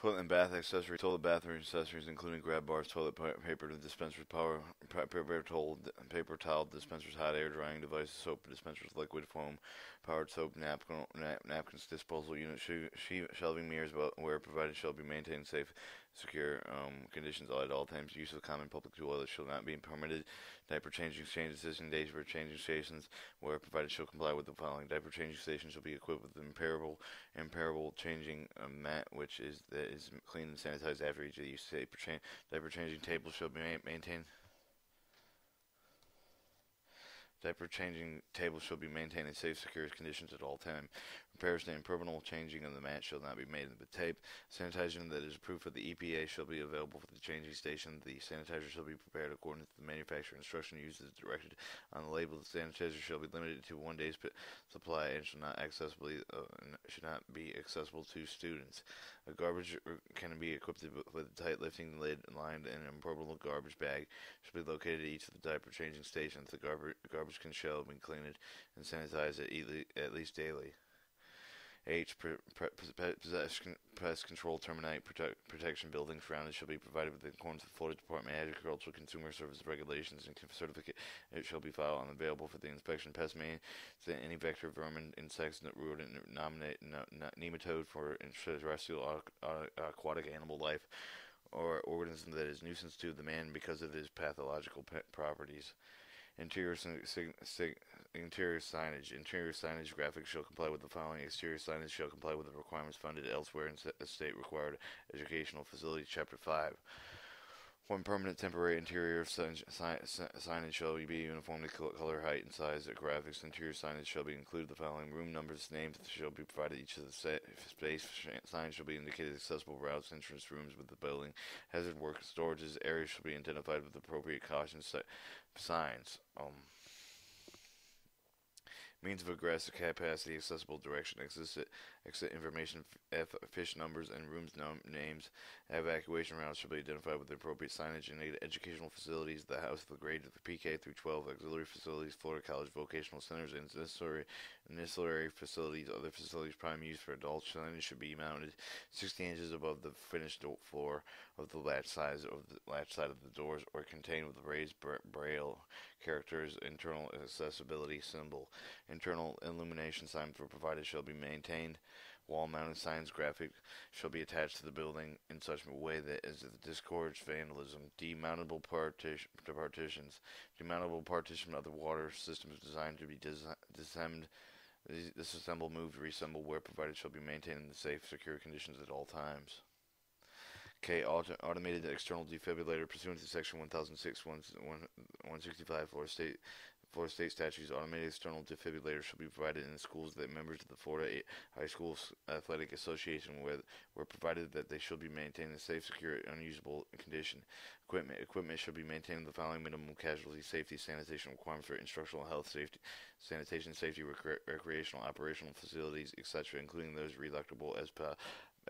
Toilet and bath accessories. Toilet bathroom accessories including grab bars, toilet paper dispensers, power paper towel, paper towel dispensers, hot air drying devices, soap dispensers, liquid foam, powered soap, napkin, napkins, disposal units, shelving mirrors where provided shall be maintained safe secure um, conditions at all times. Use of common public toilets shall not be permitted. Diaper changing stations, decision days for changing stations where provided shall comply with the following. Diaper changing stations shall be equipped with an imperable, imperable changing uh, mat, which is that is cleaned and sanitized after each use. Diaper, cha- diaper changing tables shall be ma- maintained. Diaper changing tables shall be maintained in safe, secure conditions at all times. Repairs to impermeable changing of the mat shall not be made with tape. Sanitization that is approved for the EPA shall be available for the changing station. The sanitizer shall be prepared according to the manufacturer instruction used as directed on the label. The sanitizer shall be limited to one day's supply and shall not accessibly uh, should not be accessible to students. A garbage can be equipped with a tight lifting lid lined and an impermeable garbage bag should be located at each of the diaper changing stations. The garbage, garbage can shall be cleaned and sanitized at, at least daily. H. Possession pest control termite protection buildings surrounded shall be provided with accordance with Florida Department of Agricultural Consumer Service regulations and certificate. It shall be filed and available for the inspection. Pest may any vector, vermin, insects, rodent, nominate, nematode for terrestrial aquatic animal life or organism that is nuisance to the man because of his pathological properties. Interior, sig- sig- interior signage. Interior signage graphics shall comply with the following. Exterior signage shall comply with the requirements funded elsewhere in the state required educational facilities. Chapter 5. One permanent temporary interior signage shall be uniformly color, height, and size. The graphics interior signage shall be included. The following room numbers, names shall be provided. Each of the space signs shall be indicated accessible routes, entrance rooms with the building. Hazard work storages areas shall be identified with appropriate caution signs. Um, means of aggressive capacity, accessible direction, exit, exit information, F, fish numbers, and rooms names. Evacuation routes should be identified with the appropriate signage and educational facilities, the house, the grade of the PK through 12, auxiliary facilities, Florida College vocational centers, and ancillary facilities. Other facilities prime used for adults. Signage should be mounted 60 inches above the finished floor of the latch size of the latch side of the doors, or contained with raised braille characters. Internal accessibility symbol. Internal illumination sign for provided shall be maintained. Wall-mounted signs graphic shall be attached to the building in such a way that as it discourage vandalism. Demountable partition, partitions. Demountable partition of the water system is designed to be disassembled disassemble, moved, reassemble where provided shall be maintained in the safe, secure conditions at all times. K. Auto automated external defibrillator pursuant to Section 1006 165 for State Florida State statutes, automated external defibrillators shall be provided in schools that members of the Florida High School Athletic Association were, were provided that they shall be maintained in safe, secure, and unusable condition. Equipment equipment should be maintained with the following minimum casualty safety sanitation requirements for instructional health safety, sanitation safety, recre- recreational operational facilities, etc., including those reluctable as pa-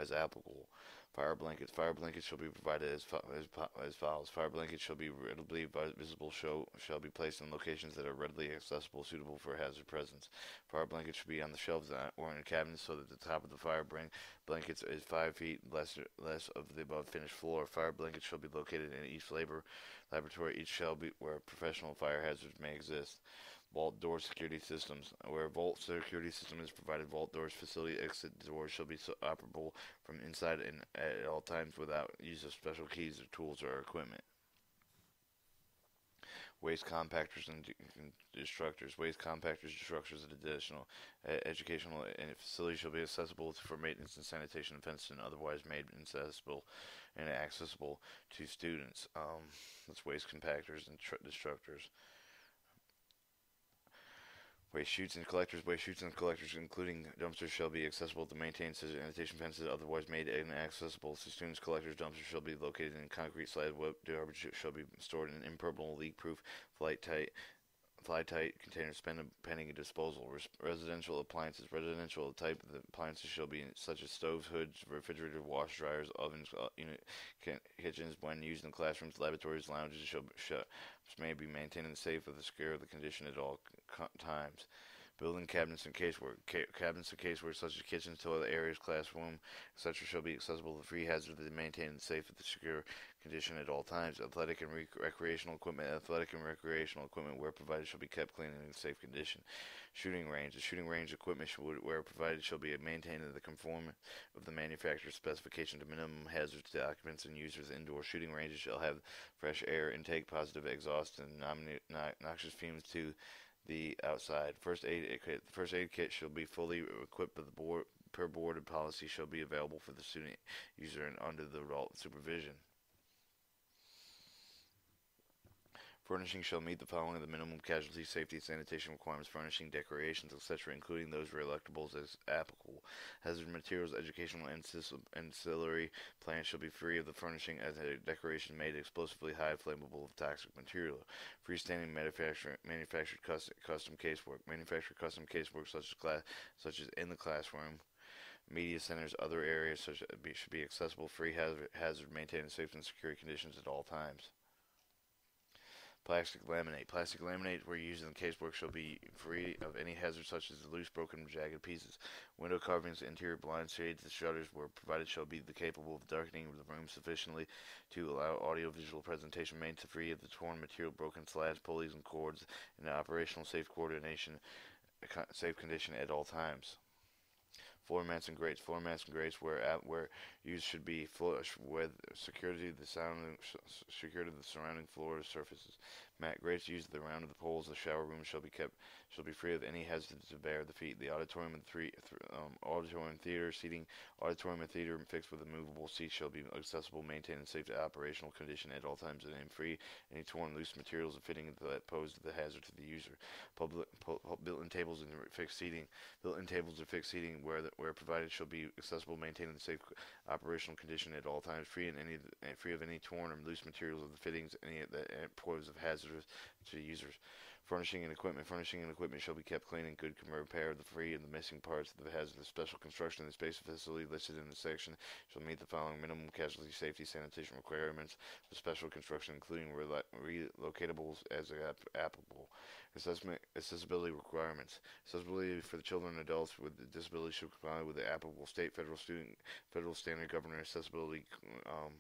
as applicable. Fire blankets. Fire blankets shall be provided as, as, as follows. Fire blankets shall be readily visible, show, shall be placed in locations that are readily accessible, suitable for hazard presence. Fire blankets should be on the shelves or in cabinets so that the top of the fire blankets is 5 feet less, less of the above finished floor. Fire blankets shall be located in each labor laboratory, each shall be where professional fire hazards may exist vault door security systems. Where vault security system is provided, vault doors facility exit doors shall be operable from inside and at all times without use of special keys or tools or equipment. Waste compactors and destructors. Waste compactors, destructors, and additional uh, educational and facilities shall be accessible for maintenance and sanitation fenced and otherwise made accessible and accessible to students. Um, that's waste compactors and destructors. Waste chutes and collectors. Waste chutes and collectors, including dumpsters, shall be accessible to maintain sanitation fences otherwise made inaccessible to students. Collectors' dumpsters shall be located in concrete slab. Garbage shall be stored in impermeable, leak-proof, flight-tight fly tight containers pending disposal. Res- residential appliances. Residential type of appliances shall be such as stoves, hoods, refrigerators, wash dryers, ovens, uh, unit kitchens. When used in classrooms, laboratories, lounges, shall, may be maintained in safe with the secure of the condition at all times. Building cabinets and casework. Ca- cabinets and casework such as kitchens, toilet areas, classroom, etc. shall be accessible to free hazardly maintained safe and secure condition at all times. Athletic and rec- recreational equipment. Athletic and recreational equipment where provided shall be kept clean and in safe condition. Shooting range. The shooting range equipment where provided shall be maintained in the conformity of the manufacturer's specification to minimum hazards to occupants and users. Indoor shooting ranges shall have fresh air intake, positive exhaust, and noxious fumes to the outside. First aid kit. First aid kit shall be fully equipped with the board per board and policy shall be available for the student user and under the adult supervision. Furnishing shall meet the following of the minimum casualty, safety, sanitation requirements. Furnishing, decorations, etc., including those reelectables as applicable. Hazard materials, educational, and ancillary plants shall be free of the furnishing as a decoration made explosively high, flammable, of toxic material. Freestanding manufactured, manufactured custom, custom casework. Manufactured custom casework such as class, such as in the classroom media centers, other areas such be, should be accessible, free hazard, hazard maintained in safe and secure conditions at all times. Plastic laminate. Plastic laminate where used in the casework shall be free of any hazard such as loose, broken, jagged pieces. Window carvings, interior blind shades, the shutters where provided shall be the capable of darkening the room sufficiently to allow audio-visual presentation made to free of the torn material, broken slats, pulleys, and cords in an operational safe coordination, safe condition at all times floor mats and grates. Floor mats and grates where at where used should be flush with security the security of the surrounding floor surfaces. Mat grates used the round of the poles. The shower room shall be kept shall be free of any hazards to bear the feet. The auditorium and three um, auditorium theater seating auditorium and theater fixed with a movable seat shall be accessible, maintained in safe to operational condition at all times, and free any torn loose materials and fitting that pose the hazard to the user. Public built-in tables and fixed seating. Built-in tables and fixed seating where the, where provided shall be accessible, maintained in safe operational condition at all times, free and any free of any torn or loose materials of the fittings, any that pose of hazardous to users. Furnishing and equipment. Furnishing and equipment shall be kept clean and good repair. Of the free and the missing parts of the hazardous special construction in the space facility listed in the section shall meet the following minimum casualty safety sanitation requirements for special construction, including relocatables as applicable. Accessibility requirements. Accessibility for the children and adults with disabilities should comply with the applicable state, federal student, federal standard governing accessibility, um,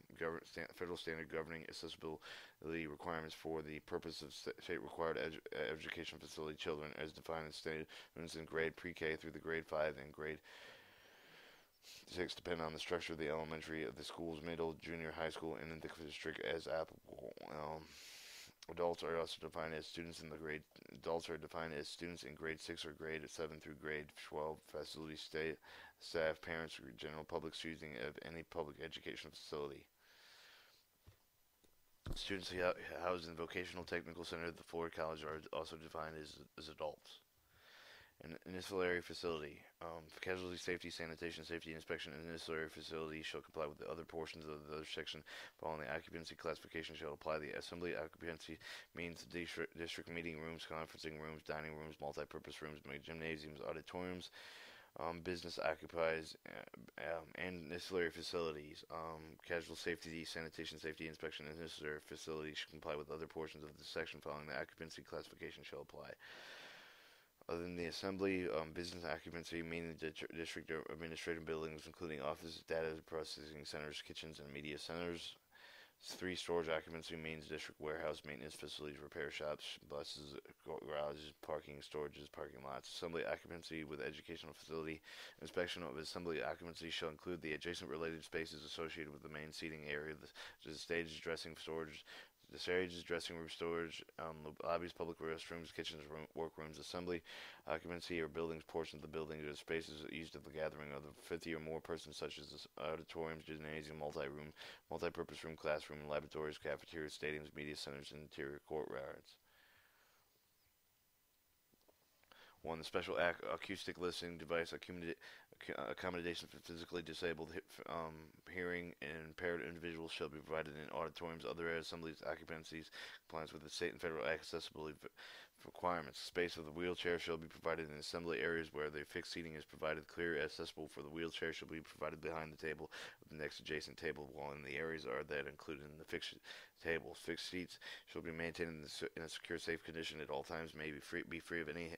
federal standard governing accessibility requirements for the purpose of state required edu education facility children, as defined in state students in grade pre-K through the grade five and grade six, depending on the structure of the elementary of the school's middle, junior, high school, and in the district as applicable. Um, Adults are also defined as students in the grade. Adults are defined as students in grade six or grade seven through grade twelve. Facility staff, parents, or general public choosing of any public education facility. Students housed in vocational technical center at the Ford College are also defined as as adults an ancillary facility. Um, casualty safety, sanitation, safety inspection, and ancillary facility shall comply with the other portions of the other section following the occupancy classification shall apply the assembly occupancy means district, district meeting rooms, conferencing rooms, dining rooms, multi-purpose rooms, gymnasiums, auditoriums, um, business occupies uh, um, and ancillary facilities. Um, casual safety, sanitation, safety inspection, and ancillary facilities should comply with other portions of the section following the occupancy classification shall apply. Other than the assembly, um, business occupancy, meaning the district administrative buildings, including offices, data processing centers, kitchens, and media centers. Three storage occupancy means district warehouse, maintenance facilities, repair shops, buses, garages, parking, storages, parking lots. Assembly occupancy with educational facility. Inspection of assembly occupancy shall include the adjacent related spaces associated with the main seating area, the, the stage, dressing, storage, the stages, dressing room, storage, um, lobbies, public restrooms, kitchens, room, workrooms, assembly, occupancy, or buildings, portions of the building, or spaces used at the gathering of the 50 or more persons, such as auditoriums, gymnasium, multi-room, multi-purpose room, classroom, laboratories, cafeterias, stadiums, media centers, and interior courtyards. One, the special ac acoustic listening device accommodation for physically disabled, um, hearing, and impaired individuals shall be provided in auditoriums, other assemblies, occupancies, compliance with the state and federal accessibility requirements. Space for the wheelchair shall be provided in assembly areas where the fixed seating is provided. Clear accessible for the wheelchair shall be provided behind the table with the next adjacent table, while in the areas are that included in the fixed tables. Fixed seats shall be maintained in, in a secure, safe condition at all times. May be free, be free of any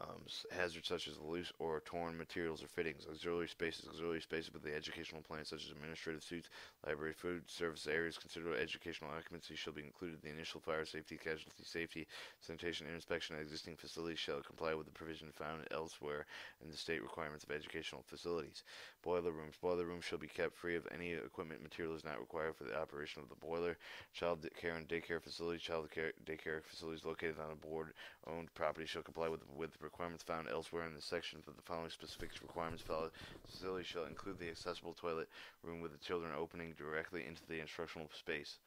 Um, hazards such as loose or torn materials or fittings, auxiliary spaces, auxiliary spaces with the educational plan such as administrative suites, library, food service areas considered educational occupancy shall be included. The initial fire safety, casualty safety, sanitation, and inspection of existing facilities shall comply with the provision found elsewhere in the state requirements of educational facilities. Boiler rooms. Boiler rooms shall be kept free of any equipment materials not required for the operation of the boiler. Child care and daycare facilities. Child care daycare facilities located on a board owned property shall comply with with requirements found elsewhere in the section for the following specific requirements. Follow facility shall include the accessible toilet room with the children opening directly into the instructional space.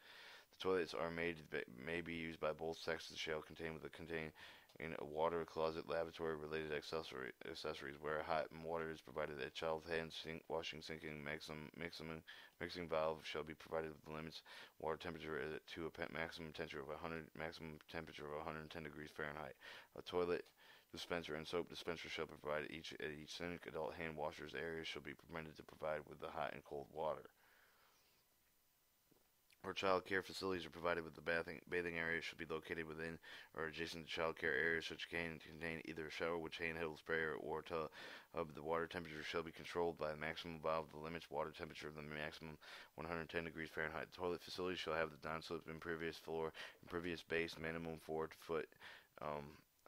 The toilets are made may be used by both sexes. Shall contain with the contain in a water closet, lavatory related accessory accessories where hot water is provided. A child hand sink, washing, sinking, maximum, maximum mixing valve shall be provided with limits water temperature to a maximum temperature of 100 maximum temperature of 110 degrees Fahrenheit. A toilet dispenser and soap dispenser shall be provided each at each. Adult hand washers areas shall be permitted to provide with the hot and cold water. Or child care facilities are provided with the bathing bathing area should be located within or adjacent to child care areas such can contain either a shower with handheld sprayer or tub. The water temperature shall be controlled by a maximum valve that limits water temperature of the maximum 110 degrees Fahrenheit. toilet facility shall have the non-slip impervious floor, impervious base, minimum four foot um,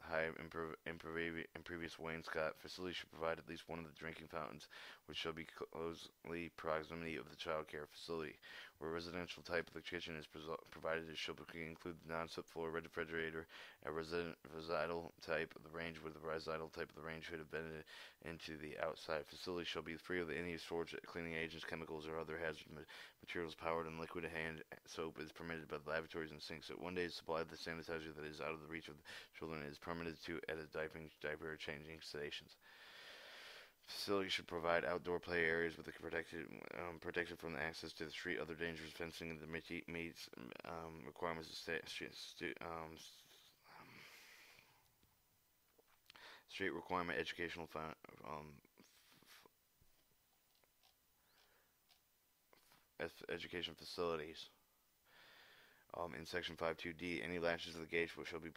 high impervi- impervious wainscot. Facility should provide at least one of the drinking fountains, which shall be closely proximity of the child care facility. Where residential type of the kitchen is provided, it shall include the non-slip floor refrigerator. A resident recital type of the range where the residential type of the range should have been into the outside facility shall be free of any storage, cleaning agents, chemicals, or other hazardous ma- materials. Powered and liquid hand soap is permitted by the lavatories and sinks. At one day's supply of the sanitizer that is out of the reach of the children is permitted to at a diaper changing stations. Facility should provide outdoor play areas with the protected um, protected from the access to the street, other dangerous fencing that meet- meets um, requirements of sta- stu- stu- um, street requirement educational fi- um, education facilities. Um, in section 5.2d, any latches of the gates which shall be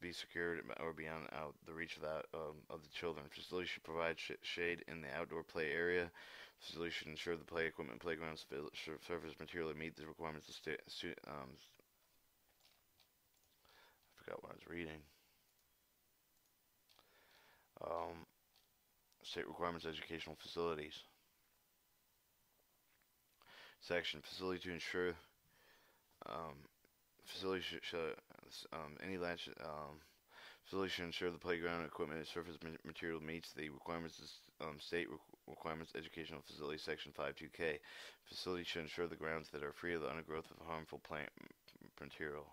be secured or beyond out the reach of that um, of the children. Facility should provide sh- shade in the outdoor play area. Facility should ensure the play equipment, playgrounds, surface material meet the requirements of state. Um, I forgot what I was reading. Um, state requirements, educational facilities. Section facility to ensure um, facility should, should um, any um, facility should ensure the playground equipment and surface material meets the requirements of um, state requ- requirements educational facility section 52k. Facility should ensure the grounds that are free of the undergrowth of harmful plant material.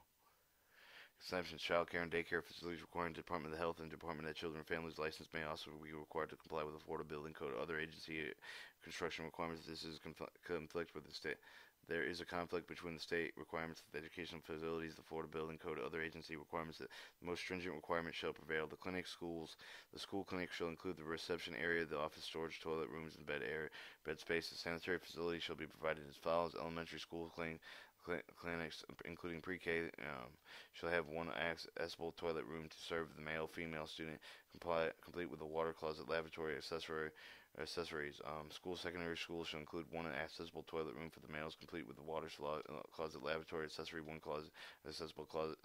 Exemptions: Child care and daycare facilities requiring Department of Health and Department of Children and Families license may also be required to comply with the Florida Building Code. Other agency construction requirements. This is confl- conflict with the state. There is a conflict between the state requirements of the educational facilities, the Florida Building Code, other agency requirements. That the most stringent requirements shall prevail. The clinic, schools, the school clinic shall include the reception area, the office, storage, toilet rooms, and bed area, bed space. The sanitary facilities shall be provided as follows: elementary school clean, cl- clinics, including pre-K, um, shall have one accessible toilet room to serve the male, female student, comply, complete with a water closet, lavatory, accessory accessories. Um, school secondary schools should include one accessible toilet room for the males, complete with the water uh, closet, lavatory, accessory, one closet, accessible closet,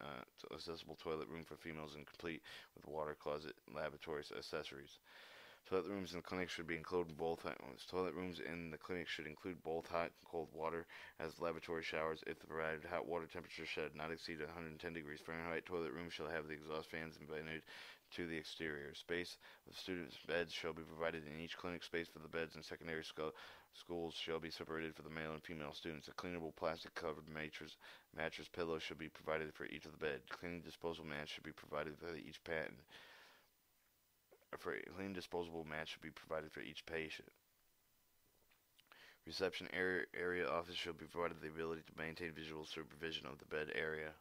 uh, accessible toilet room for females, and complete with water closet, lavatories, accessories. Toilet rooms in the clinic should be included both. Toilet rooms in the clinic should include both hot and cold water as lavatory showers. If the provided hot water temperature should not exceed 110 degrees Fahrenheit, toilet rooms shall have the exhaust fans embedded to the exterior. Space of students' beds shall be provided in each clinic. Space for the beds in secondary sco- schools shall be separated for the male and female students. A cleanable plastic covered mattress, mattress pillow should be provided for each of the bed. Cleaning disposal mats should be provided for each patent. For clean disposable mat should be provided for each patient. Reception area, area office shall be provided the ability to maintain visual supervision of the bed area.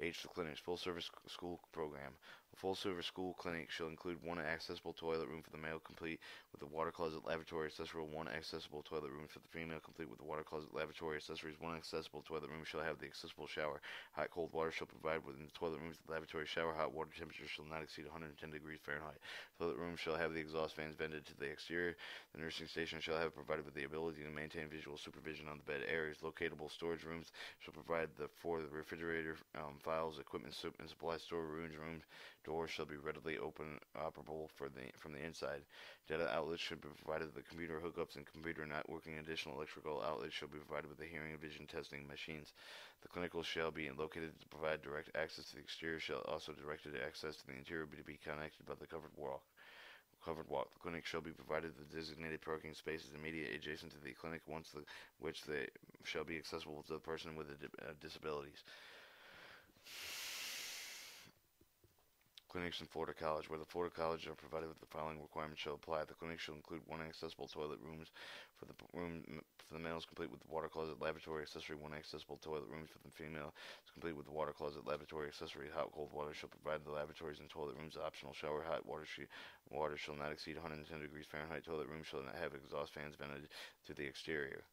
H. The clinic's full service school program. Full service school clinic shall include one accessible toilet room for the male, complete with a water closet, lavatory, accessory, one accessible toilet room for the female, complete with a water closet, lavatory, accessories, one accessible toilet room shall have the accessible shower. Hot cold water shall provide within the toilet rooms. The lavatory shower hot water temperature shall not exceed 110 degrees Fahrenheit. Toilet room shall have the exhaust fans vented to the exterior. The nursing station shall have provided with the ability to maintain visual supervision on the bed areas. Locatable storage rooms shall provide the for the refrigerator, um, files, equipment, and supply store rooms. Rooms doors shall be readily open operable for the from the inside. Data outlets should be provided with the computer hookups and computer networking. Additional electrical outlets shall be provided with the hearing and vision testing machines. The clinical shall be located to provide direct access to the exterior. Shall also directed access to the interior be to be connected by the covered walk covered walk. The clinic shall be provided with designated parking spaces immediately adjacent to the clinic, once the, which they shall be accessible to the person with the, uh, disabilities. Clinics in Florida College, where the Florida College are provided with the following requirements shall apply. The clinic shall include one accessible toilet rooms for the room for the males, complete with water closet, lavatory, accessory. One accessible toilet rooms for the female, complete with water closet, lavatory, accessory. Hot cold water shall provide the lavatories and toilet rooms. Optional shower. Hot water, sh- water shall not exceed 110 degrees Fahrenheit. Toilet room shall not have exhaust fans vented to the exterior.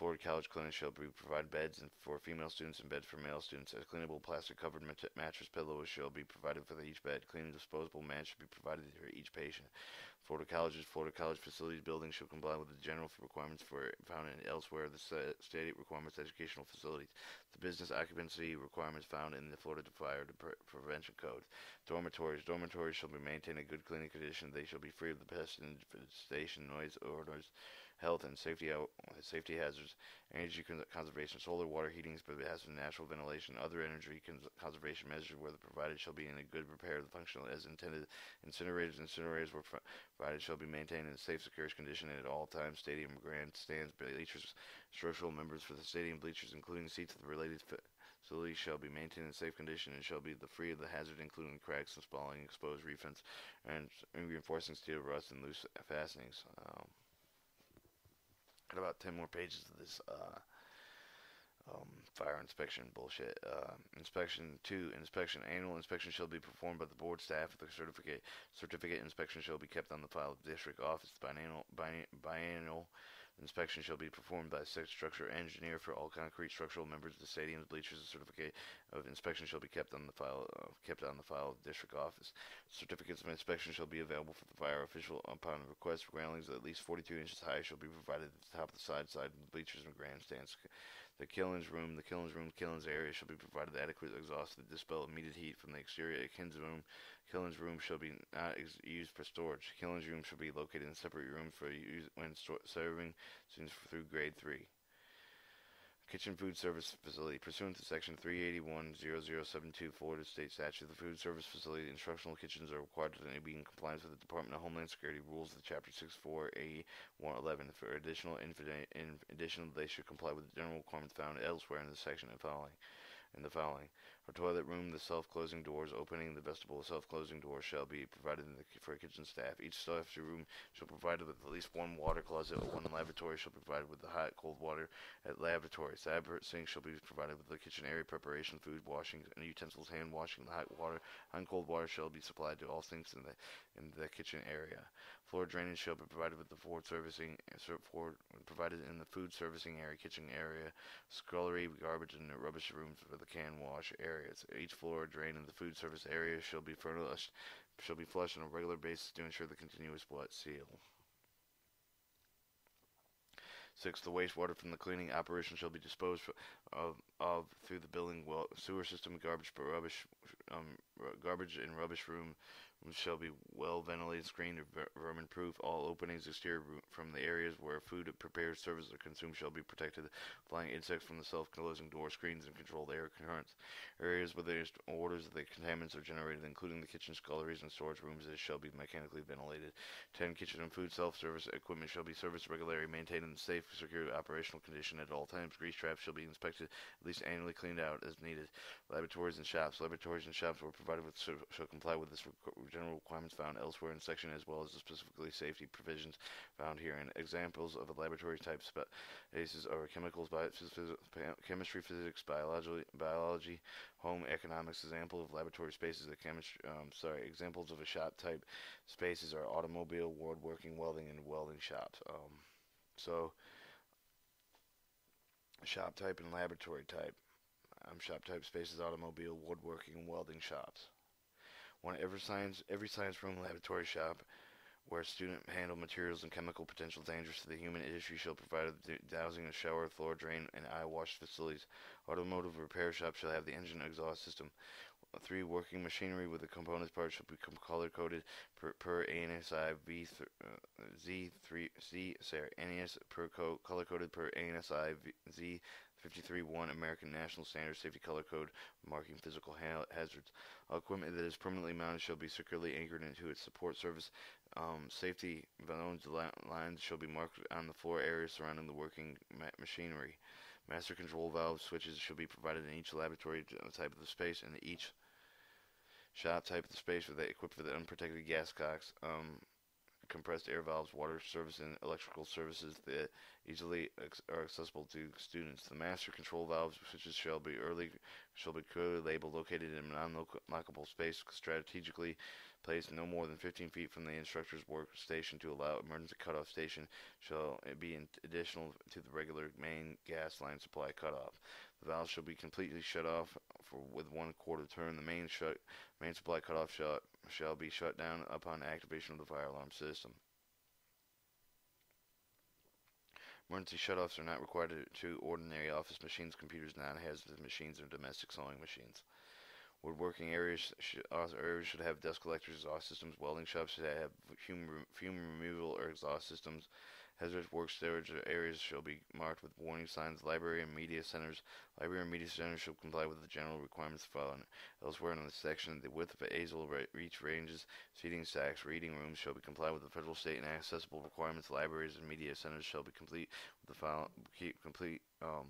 Florida College Clinic shall provide beds for female students and beds for male students. A cleanable plastic covered mat- mattress pillow shall be provided for each bed. Clean and disposable mats should be provided for each patient. Florida College's Florida College Facilities Building shall comply with the general requirements for found in elsewhere the state requirements educational facilities. The business occupancy requirements found in the Florida Fire Prevention Code. Dormitories. Dormitories shall be maintained in good cleaning condition. They shall be free of the pest infestation, noise, odors, health and safety safety hazards, energy conservation, solar water heating, has natural ventilation, other energy conservation measures where the provided shall be in a good repair functional as intended. Incinerators incinerators were provided shall be maintained in a safe, secure condition at all times. Stadium grandstands, bleachers, structural members for the stadium bleachers, including seats of the related facility shall be maintained in safe condition and shall be the free of the hazard, including cracks and spalling, exposed refits, and reinforcing steel rust and loose fastenings. Um, Got about 10 more pages of this uh, um, fire inspection bullshit. Uh, inspection 2. Inspection. Annual inspection shall be performed by the board staff. The certificate certificate inspection shall be kept on the file of the district office. Biennial, biennial Inspection shall be performed by a structure engineer for all concrete structural members of the stadium's bleachers. A certificate of inspection shall be kept on the file uh, kept on the file of the district office. Certificates of inspection shall be available for the fire official upon request. Railings at least 42 inches high shall be provided at the top of the side side bleachers and grandstands. The Kilns room, the kilns room, kilns area shall be provided adequate exhaust to dispel immediate heat from the exterior. A kilns room Kiln's room shall be not used for storage. Kiln's room shall be located in separate rooms for use when serving students through grade 3. Kitchen Food Service Facility. Pursuant to Section 381.0072 Florida State Statute, the food service facility instructional kitchens are required to be in compliance with the Department of Homeland Security rules of Chapter 64A 111. For additional, in addition, they should comply with the general requirements found elsewhere in the section and following. In the following, for toilet room, the self-closing doors opening the vestibule self-closing doors shall be provided the, for kitchen staff. Each staff room shall be provided with at least one water closet one lavatory shall be provided with the hot cold water at lavatory. Separate sink shall be provided with the kitchen area preparation, food washing, and utensils, hand washing. The hot water and cold water shall be supplied to all sinks in the in the kitchen area. Floor drainage shall be provided with the floor servicing for provided in the food servicing area, kitchen area, scullery, garbage, and rubbish rooms for the can wash area areas. Each floor drain in the food service area shall be flushed, shall be flushed on a regular basis to ensure the continuous blood seal. Six, the wastewater from the cleaning operation shall be disposed of, of through the building well, sewer system, garbage, rubbish, um, garbage and rubbish room, shall be well ventilated, screened, vermin proof. All openings exterior from the areas where food prepared, serviced, or consumed shall be protected. Flying insects from the self-closing door screens and controlled air currents. Areas where there's orders of the contaminants are generated, including the kitchen sculleries and storage rooms, that shall be mechanically ventilated. 10. Kitchen and food self-service equipment shall be serviced regularly, maintained in safe, secure operational condition at all times. Grease traps shall be inspected, at least annually cleaned out as needed. Laboratories and shops. Laboratories and shops were provided with shall comply with this general requirements found elsewhere in section as well as specifically safety provisions found herein. Examples of laboratory type spaces are chemicals, phys chemistry, physics, biology, biology, home economics. Example of laboratory spaces, the chemistry, um, sorry, examples of a shop type spaces are automobile, woodworking, welding, and welding shops. Um, so, shop type and laboratory type. Um, shop type spaces, automobile, woodworking, and welding shops. One every science every science room laboratory shop where student handle materials and chemical potential dangerous to the human industry shall provide dowsing a shower, floor drain, and eye wash facilities. Automotive repair shop shall have the engine exhaust system. Three working machinery with the components parts shall become color coded per, per ANSI V uh, Z3 Z sorry ANS per co color coded per ANSI v, Z 53.1 American National Standard Safety Color Code marking physical ha hazards. All equipment that is permanently mounted shall be securely anchored into its support surface. Um, safety valance lines shall be marked on the floor areas surrounding the working ma machinery. Master control valve switches shall be provided in each laboratory type of the space and each shop type of the space with the equipped for the unprotected gas cocks. Um, compressed air valves, water service, and electrical services that easily are accessible to students. The master control valves switches shall be early shall be clearly labeled, located in a non-lockable space, strategically placed no more than 15 feet from the instructor's workstation to allow emergency cutoff station shall be in additional to the regular main gas line supply cutoff. The valve shall be completely shut off for with one quarter turn. The main shut main supply cutoff shut shall be shut down upon activation of the fire alarm system. Emergency shutoffs are not required to ordinary office machines, computers, non-hazardous machines, or domestic sewing machines. Woodworking areas should, uh, areas should have dust collectors, exhaust systems. Welding shops should have fume, fume removal or exhaust systems. Hazardous work storage areas shall be marked with warning signs. Library and media centers. Library and media centers shall comply with the general requirements elsewhere in the section. The width of ASIL reach ranges, seating stacks, reading rooms shall be complied with the federal, state, and accessible requirements. Libraries and media centers shall be complete with the file, keep complete. Um,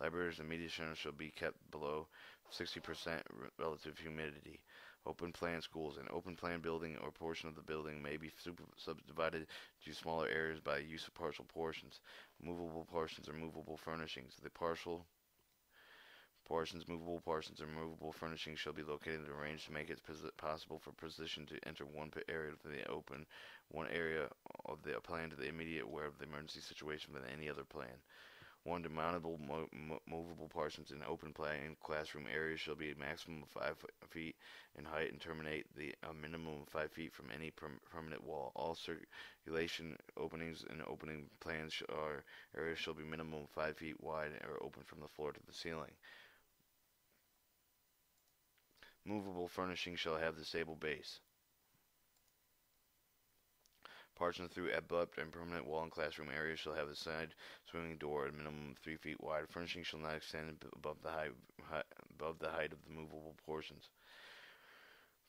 libraries and media centers shall be kept below 60% relative humidity. Open plan schools. An open plan building or portion of the building may be subdivided to smaller areas by use of partial portions. Movable portions or movable furnishings. The partial portions, movable portions, or movable furnishings shall be located and arranged to make it possible for position to enter one area of the open, one area of the plan to the immediate aware of the emergency situation than any other plan. One demountable mo mo movable portions in open plan classroom areas shall be a maximum of 5 feet in height and terminate the a minimum of 5 feet from any per permanent wall. All circulation openings and opening plans are areas shall be minimum 5 feet wide or open from the floor to the ceiling. Movable furnishing shall have the stable base. Partitions through abrupt and permanent wall and classroom areas shall have a side swinging door at a minimum three feet wide. Furnishing shall not extend above the height, above the height of the movable portions.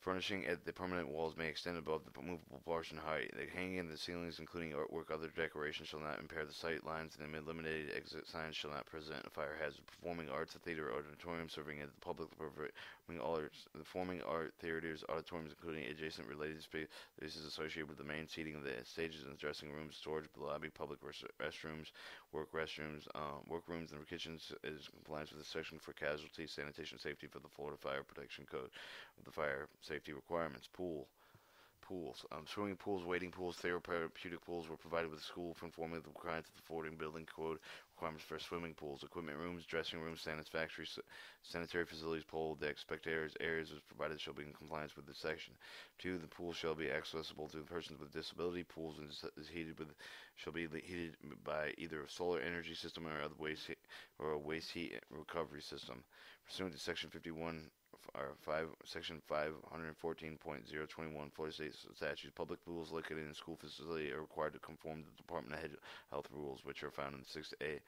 Furnishing at the permanent walls may extend above the movable portion height. The hanging in the ceilings, including artwork, other decorations, shall not impair the sight lines, and the eliminated exit signs shall not present a fire hazard. Performing arts, a theater, auditorium, serving at the public, performing all arts, performing art, theaters, auditoriums, including adjacent related spaces associated with the main seating of the stages and dressing rooms, storage, lobby, public restrooms, work restrooms, um, workrooms, and kitchens is compliance with the section for casualty, sanitation, safety for the Florida Fire Protection Code the Fire safety requirements. Pool. Pools. Um, swimming pools, wading pools, therapeutic pools were provided with the school conforming the requirements of the Florida Building Code requirements for swimming pools, equipment rooms, dressing rooms, satisfactory sanitary facilities, pool decks, spectators areas as provided shall be in compliance with this section. Two, the pool shall be accessible to persons with disability. Pools is heated with shall be heated by either a solar energy system or other waste or a waste heat recovery system. Pursuant to section 51 or five, section 514.021 Florida State statutes, public pools located in school facility are required to conform to the Department of Health rules, which are found in 6A,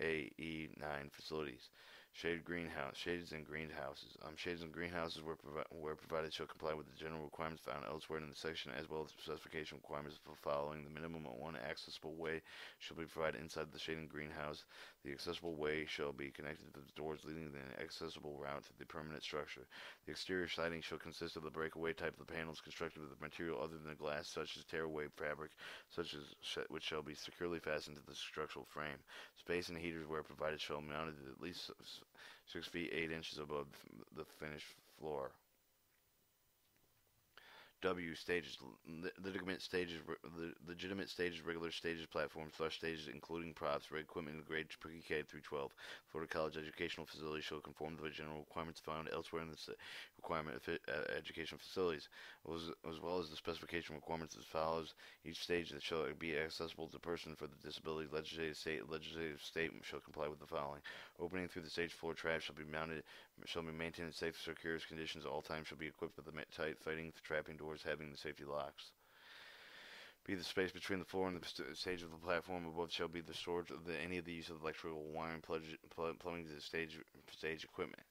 AE9 facilities. Shaded greenhouse, shades and greenhouses. Um, shades and greenhouses where, provi- where provided shall comply with the general requirements found elsewhere in the section, as well as specification requirements for following. The minimum one accessible way shall be provided inside the shaded greenhouse. The accessible way shall be connected to the doors leading to the accessible route to the permanent structure. The exterior siding shall consist of the breakaway type of the panels constructed with a material other than glass, such as tearaway fabric, such as sh- which shall be securely fastened to the structural frame. Space and heaters, where provided, shall be mounted at least six feet eight inches above the finished floor. W stages, legitimate stages, legitimate stages, regular stages, platforms, flush stages, including props, rig equipment in grades pre-K through 12. Florida College educational facilities shall conform to the general requirements found elsewhere in the requirement of uh, education facilities, as, as, well as the specification requirements as follows. Each stage that shall be accessible to the person for the disability legislative state legislative statement shall comply with the following: opening through the stage floor trap shall be mounted, shall be maintained in safe, secure conditions. All times shall be equipped with the tight fighting trapping doors having the safety locks. Be the space between the floor and the stage of the platform above shall be the storage of the, any of the use of electrical wiring, plumbing to the stage stage equipment.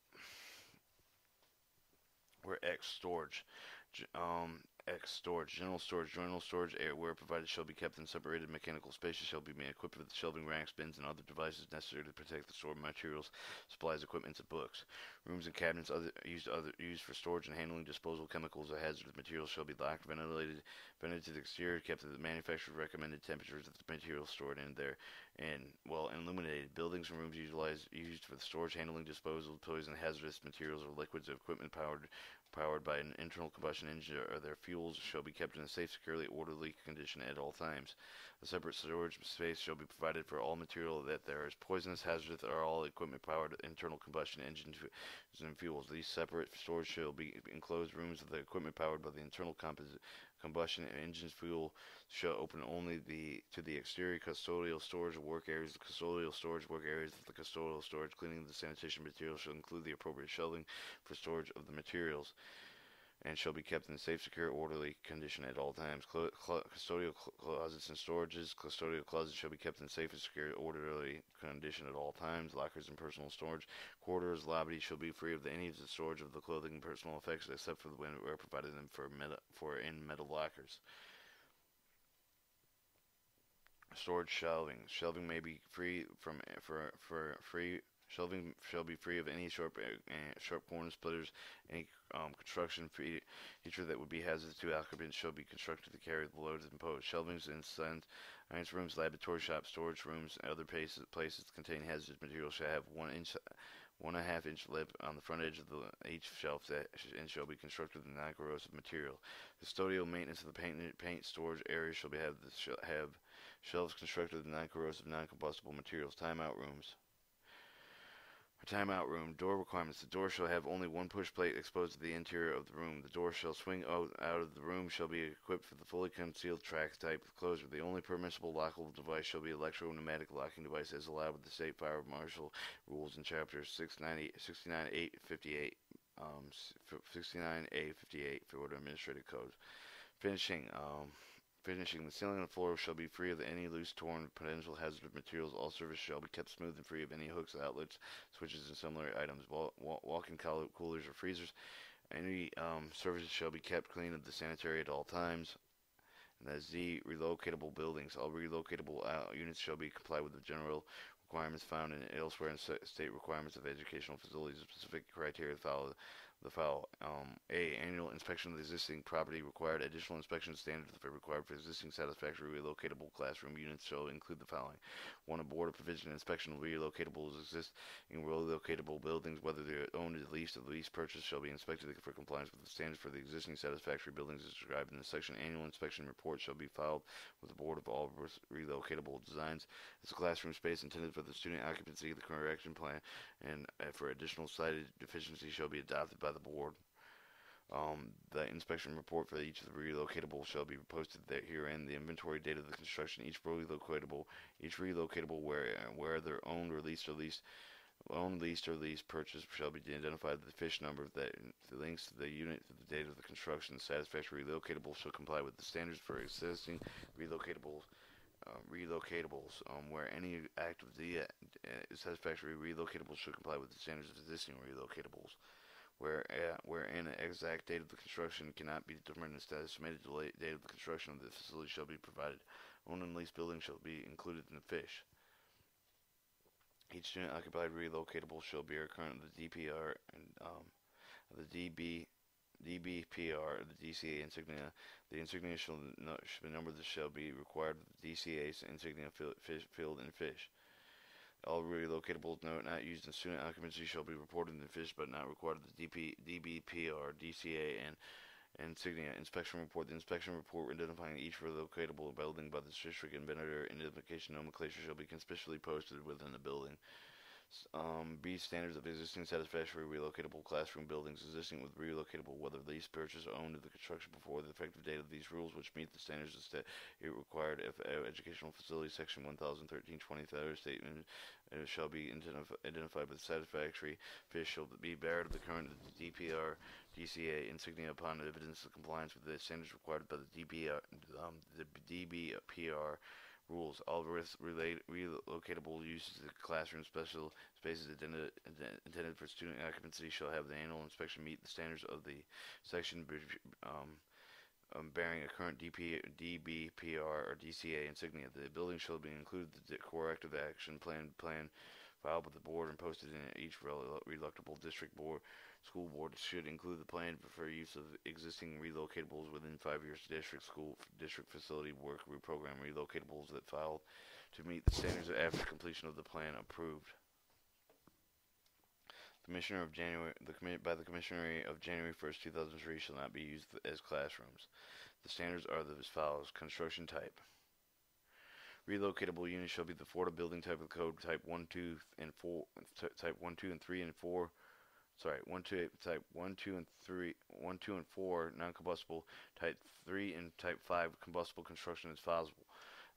Where X storage, um, X storage, general storage, general storage area where provided shall be kept in separated mechanical spaces shall be equipped with shelving racks, bins, and other devices necessary to protect the stored materials, supplies, equipment, and books. Rooms and cabinets other, used other used for storage and handling disposal chemicals or hazardous materials shall be locked, ventilated, ventilated to the exterior, kept at the manufacturer's recommended temperatures of the material stored in there, and well illuminated. Buildings and rooms utilized used for the storage, handling, disposal, poison, hazardous materials, or liquids, equipment powered powered by an internal combustion engine or their fuels shall be kept in a safe, securely orderly condition at all times. A separate storage space shall be provided for all material that there is poisonous, hazardous, or all equipment powered internal combustion engines and fuels. These separate storage shall be enclosed rooms of the equipment powered by the internal combustion engines fuel shall open only the to the exterior custodial storage work areas. The custodial storage work areas of the custodial storage cleaning of the sanitation materials shall include the appropriate shelving for storage of the materials and shall be kept in safe, secure, orderly condition at all times. Cl- custodial cl- closets and storages. Custodial closets shall be kept in safe and secure, orderly condition at all times. Lockers and personal storage. Quarters, lobbies shall be free of the, any of the storage of the clothing and personal effects, except for the are provided them for meta, for in metal lockers. Storage shelving. Shelving may be free from for for free Shelving shall be free of any sharp uh, sharp corner splitters. Any um, construction feature that would be hazardous to occupants shall be constructed to carry the loads imposed. Shelvings in science rooms, laboratory shops, storage rooms, and other places, places containing hazardous materials shall have one inch one and a half inch lip on the front edge of the, each shelf that and shall be constructed with non-corrosive material. Custodial maintenance of the paint, paint storage area shall be have, have shelves constructed with non-corrosive, non-combustible materials. Timeout rooms. A timeout room. Door requirements. The door shall have only one push plate exposed to the interior of the room. The door shall swing out, out of the room, shall be equipped with a fully concealed track type closure. The only permissible lockable device shall be electro-pneumatic locking device as allowed with the State Fire Marshal rules in chapter 698, um, 69A 58 Florida Administrative Code. Finishing. Um, Finishing, the ceiling and floor shall be free of any loose, torn, potential hazardous materials. All surfaces shall be kept smooth and free of any hooks, outlets, switches, and similar items. Walk-in coolers or freezers. Any um, surfaces shall be kept clean of the sanitary at all times. And that's Z, relocatable buildings. All relocatable uh, units shall be complied with the general requirements found in elsewhere in state requirements of educational facilities. Specific criteria follow the file. Um, A. Annual inspection of the existing property required. Additional inspection standards required for existing satisfactory relocatable classroom units shall include the following. 1. A board of provision inspection of relocatables exist in relocatable buildings, whether they are owned, or leased, or lease purchased, shall be inspected for compliance with the standards for the existing satisfactory buildings as described in the section. Annual inspection report shall be filed with the board of all relocatable designs. It's a classroom space intended for the student occupancy, of the correction plan, and uh, for additional cited deficiencies shall be adopted by the board. Um, the inspection report for each of the relocatable shall be posted there herein. The inventory date of the construction, each relocatable, each relocatable where where they're owned or leased or leased, owned, leased or leased, purchased shall be identified with the fish number that links to the unit to the date of the construction. Satisfactory relocatable shall comply with the standards for existing relocatables uh, relocatables, um, where any act of the uh, satisfactory relocatable should comply with the standards of existing relocatables. Where, uh, where an exact date of the construction cannot be determined, instead, estimated date of the construction of the facility shall be provided. Owned and leased buildings shall be included in the fish. Each student occupied relocatable shall bear current the DPR and um, the DB DBPR, the DCA insignia. The insignia shall, no, shall be numbered that shall be required with the DCA's insignia field, fish, field and fish. All relocatable note not used in student occupancy shall be reported in the fish but not required the DP, DBPR, DCA, and insignia inspection report. The inspection report identifying each relocatable building by the district and vendor identification nomenclature shall be conspicuously posted within the building. Um, B. Standards of existing satisfactory relocatable classroom buildings existing with relocatable, whether leased, purchased, or owned, of the construction before the effective date of these rules, which meet the standards of state required if uh, educational facility section 1013-23 statement uh, shall be identif identified with satisfactory fish shall be bearer of the current DPR DCA insignia upon evidence of compliance with the standards required by the DPR um, the DBPR rules. All relocatable uses of classroom special spaces intended, intended for student occupancy shall have the annual inspection meet the standards of the section um, um, bearing a current DP, DBPR or DCA insignia. The building shall be included the corrective action plan plan filed with the board and posted in each relocatable district board school board should include the plan for use of existing relocatables within five years district school district facility work reprogram relocatables that filed to meet the standards after completion of the plan approved. Commissioner of January the by the Commissioner of January 1st, 2003 shall not be used as classrooms. The standards are as follows: construction type. Relocatable units shall be the Florida building type of code type 1, 2, and 4, type 1, 2, and 3, and 4. Sorry, 1, 2, type 1, 2, and 3, 1, 2, and 4 non-combustible. Type 3 and type 5 combustible construction is foul,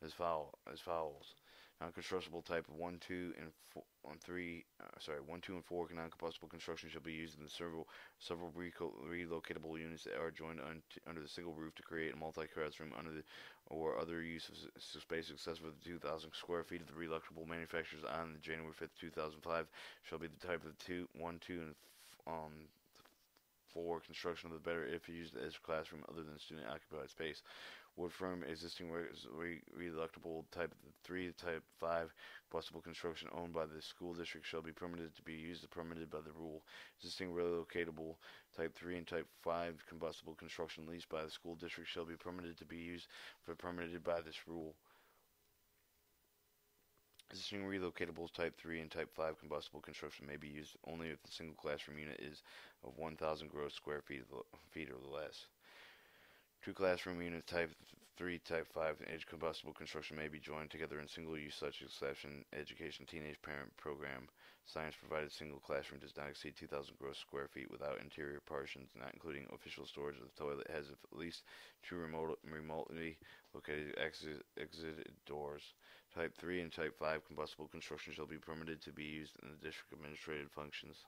as foul, as fouls. Non-constructible type 1, 2, and 4, 3, uh, sorry, 1, 2, and 4 non-combustible construction shall be used in the several several relocatable units that are joined un under the single roof to create a multi-classroom under the or other use of space excessive of 2,000 square feet of the relocatable manufacturers on the January 5th, 2005 shall be the type of 2, 1, 2, and um, 4 construction of the better if used as classroom other than student occupied space. Wood frame existing re- type 3 type 5 combustible construction owned by the school district shall be permitted to be used as permitted by the rule. Existing relocatable type 3 and type 5 combustible construction leased by the school district shall be permitted to be used for permitted by this rule Existing relocatables type 3 and type 5 combustible construction may be used only if the single classroom unit is of 1,000 gross square feet, feet or less. Two classroom units type 3, type 5, and edge combustible construction may be joined together in single use such as exception education teenage parent program. Science provided single classroom does not exceed 2,000 gross square feet without interior partitions, not including official storage. Of the toilet has at least two remote, remotely located exit doors. Type 3 and Type 5 combustible construction shall be permitted to be used in the district administrative functions.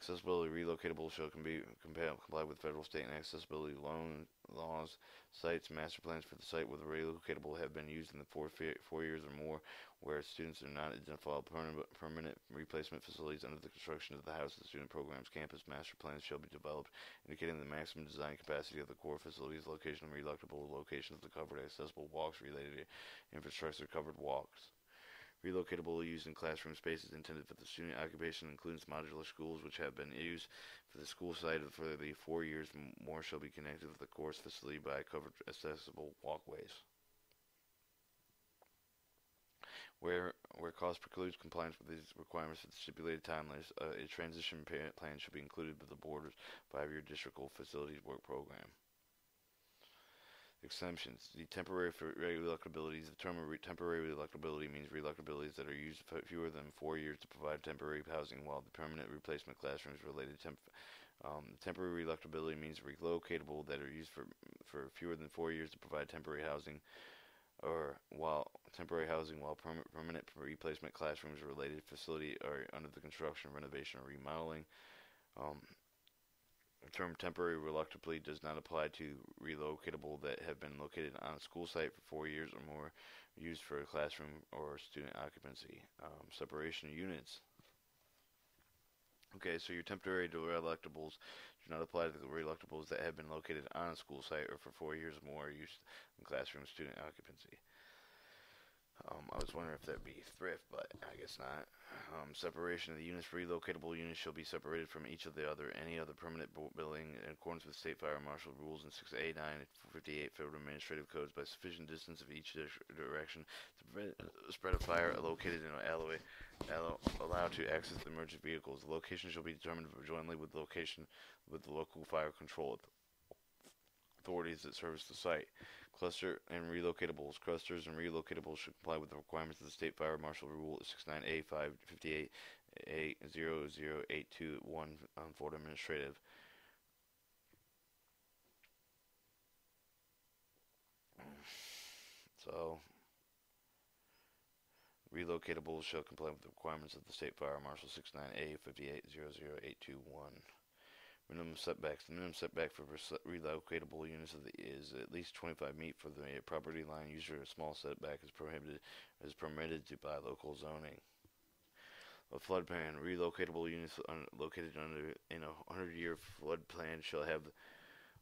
Accessibility relocatable shall be comply with federal, state, and accessibility loan laws. Sites master plans for the site with relocatable have been used in the four four years or more, where students are not identified permanent, permanent replacement facilities under the construction of the house. The student program's campus master plans shall be developed, indicating the maximum design capacity of the core facilities, location, relocatable locations of the covered accessible walks related infrastructure covered walks. Relocatable used in classroom spaces intended for the student occupation includes modular schools which have been used for the school site for the four years more shall be connected with the course facility by covered accessible walkways. Where where cost precludes compliance with these requirements at the stipulated timelines, uh, a transition plan should be included with the board's five-year district facilities work program. Exemptions. The temporary reluctabilities. The term temporary reluctability means reluctabilities that are used for fewer than four years to provide temporary housing, while the permanent replacement classrooms related temp um, temporary reluctability means relocatable that are used for for fewer than four years to provide temporary housing, or while temporary housing, while perm permanent replacement classrooms related facility are under the construction, renovation, or remodeling. Um, The term temporary reluctably does not apply to relocatable that have been located on a school site for four years or more, used for a classroom or student occupancy. Um, separation units. Okay, so your temporary reluctables do not apply to the reluctables that have been located on a school site or for four years or more, used in classroom student occupancy. Um, I was wondering if that'd be thrift, but I guess not. Um, separation of the units. Relocatable units shall be separated from each of the other any other permanent building in accordance with state fire marshal rules in 6A 9 58 federal administrative codes by sufficient distance of each direction to prevent spread of fire located in an alleyway allowed to access the emergency vehicles. The location shall be determined jointly with location with the local fire control authorities that service the site. Cluster and relocatables. Clusters and relocatables should comply with the requirements of the State Fire Marshal Rule 69A 558 A 00821 on Florida Administrative. So, relocatables shall comply with the requirements of the State Fire Marshal 69A 5800821. Minimum setbacks. The minimum setback for relocatable units is at least 25 feet for the property line. Usually, a small setback is prohibited is permitted to by local zoning. A flood plan. Relocatable units un located under in a 100-year flood plan shall have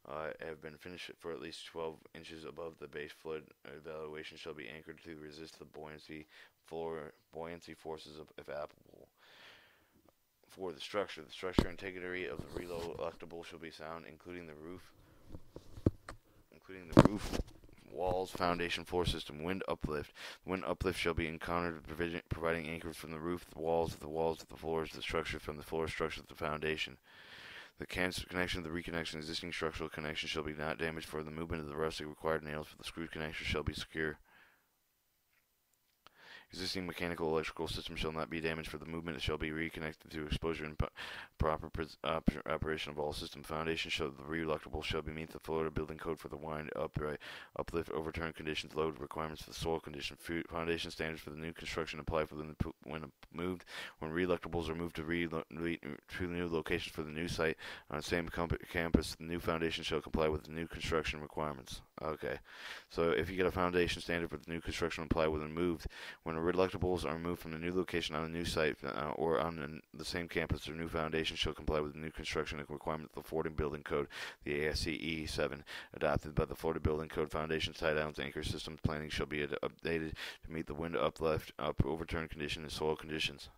uh, have been finished for at least 12 inches above the base flood elevation shall be anchored to resist the buoyancy floor buoyancy forces of, if applicable for the structure. The structure integrity of the reloadable shall be sound, including the roof, including the roof, walls, foundation, floor system, wind uplift. Wind uplift shall be encountered providing anchors from the roof, the walls, the walls, the floors, the structure from the floor structure to the foundation. The connection of the reconnection existing structural connection shall be not damaged for the movement of the rustic required nails for the screw connection shall be secure. Existing mechanical electrical system shall not be damaged for the movement. It shall be reconnected through exposure and proper op uh, operation of all system. Foundation shall the reluctable shall be meet the Florida Building Code for the wind, upright, uplift, overturn conditions, load requirements for the soil condition. Foundation standards for the new construction apply for the when moved. When reluctables are moved to, re, to new locations for the new site on the same campus, the new foundation shall comply with the new construction requirements. Okay, so if you get a foundation standard for the new construction apply when moved, when reluctables are moved from the new location on a new site uh, or on the same campus, their new foundation shall comply with the new construction requirements of the Florida Building Code, the ASCE 7, adopted by the Florida Building Code. Foundation tie downs, anchor systems planning shall be updated to meet the wind uplift, up overturn condition, and soil conditions.